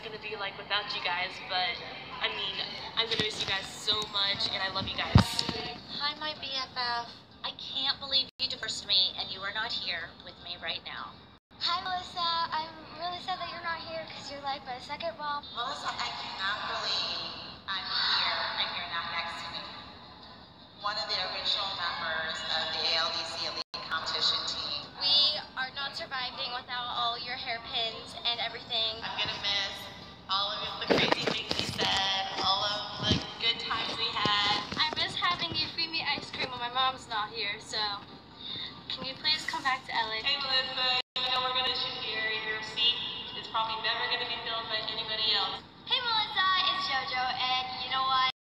was gonna be like without you guys, but I mean, I'm gonna miss you guys so much, and I love you guys. Hi, my BFF. I can't believe you divorced me and you are not here with me right now. Hi, Melissa. I'm really sad that you're not here because you're like my second mom. Melissa, I cannot believe I'm here and you're not next to me. One of the original members of the ALDC Elite Competition team. Not surviving without all your hairpins and everything. I'm gonna miss all of the crazy things you said, all of the good times we had. I miss having you feed me ice cream when my mom's not here, so can you please come back to LA? Hey Melissa, you know we're gonna shoot here. Your seat is probably never gonna be filled by anybody